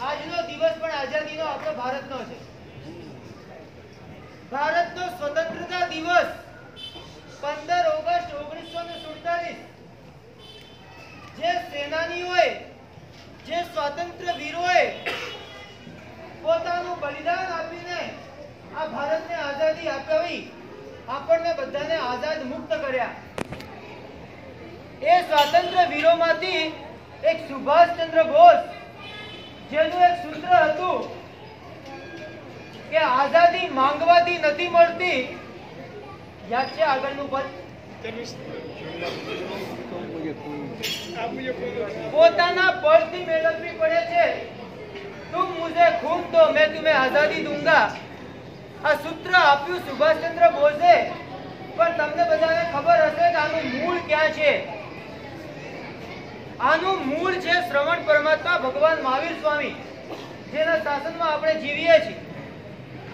આજનો દિવસ પણ આઝાદીનો આપણો ભારતનો છે. ભારતનો સ્વતંત્રતા દિવસ પંદર ઓગસ્ટ ઓગણીસો ને સુડતાલીસ. જે સેનાનીઓએ જે સ્વાતંત્ર્ય વીરોએ પોતાનું બલિદાન આપીને આ ભારતને આઝાદી અપાવી, આપણને બધાને આઝાદ મુક્ત કર્યા. એ સ્વાતંત્ર્ય વીરોમાંથી એક સુભાષચંદ્ર બોઝ, જેનું એક સૂત્ર હતું કે આઝાદી માંગવાથી નથી મળતી. યાદ છે આગળનું પદ? આનું મૂળ છે શ્રવણ પરમાત્મા ભગવાન મહાવીર સ્વામી, જેના શાસનમાં આપણે જીવીએ છીએ.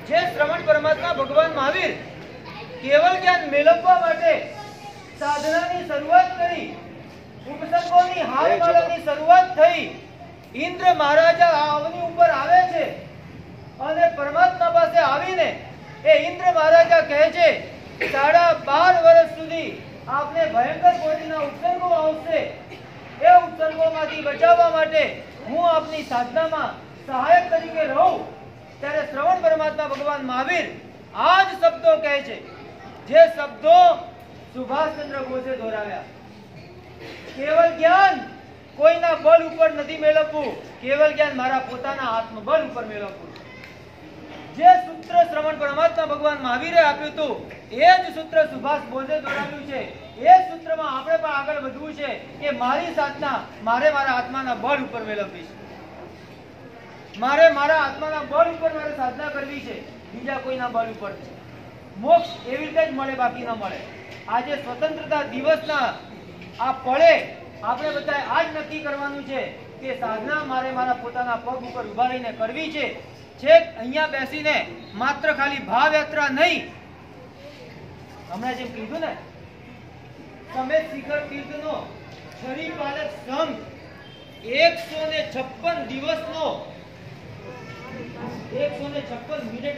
જે શ્રવણ પરમાત્મા ભગવાન મહાવીર, કેવળ જ્ઞાન મેળવવા માટે શરૂઆત કરી. ઉપસર્ગોની હારમાળાની શરૂઆત થઈ. ઇન્દ્ર મહારાજા આ અવની ઉપર આવે છે અને પરમાત્મા પાસે આવીને એ ઇન્દ્ર મહારાજા કહે છે સાડા બાર વર્ષ સુધી આપને ભયંકર કોટીના ઉપસર્ગો આવશે. એ ઉપસર્ગોમાંથી બચાવવા માટે હું આપની સાધનામાં સહાયક તરીકે રહું. ત્યારે શ્રવણ પરમાત્મા ભગવાન મહાવીર આ જ શબ્દો કહે છે. જે શબ્દો સુભાષચંદ્ર બોઝે દોરાવ્યા. કેવલ જ્ઞાન કોઈના બળ ઉપર નથી મેળવવું. કેવલ જ્ઞાન મારા પોતાના આત્મબળ ઉપર મેળવવું. જે સૂત્ર શ્રવણ પરમાત્મા ભગવાન મહાવીરે આપ્યું હતું, એ જ સૂત્ર સુભાષ બોઝે દોરાવ્યું છે. એ સૂત્રમાં આપણે પણ આગળ વધવું છે કે મારી સાધના મારે મારા આત્માના બળ ઉપર મેળવવી છે. મારે મારા આત્માના બળ ઉપર મારે સાધના કરવી છે. બીજા કોઈના બળ ઉપર મોક્ષ એવી રીતે જ મળે, બાકી ન મળે. આજે સ્વતંત્રતા દિવસના આ પળે આપણે બધાએ આજ નક્કી કરવાનું છે કે સાધના મારે મારા પોતાના પગ ઉપર ઊભા રહીને કરવી છે. છેક અહીંયા બેસીને માત્ર ખાલી ભાવ યાત્રા નહીં, હમણાં જેમ કીધું ને, તમે શિખર તીર્થનો શરીર પાલક સંઘ એકસો ને છપ્પન દિવસનો, એકસો ને છપ્પન મિનિટ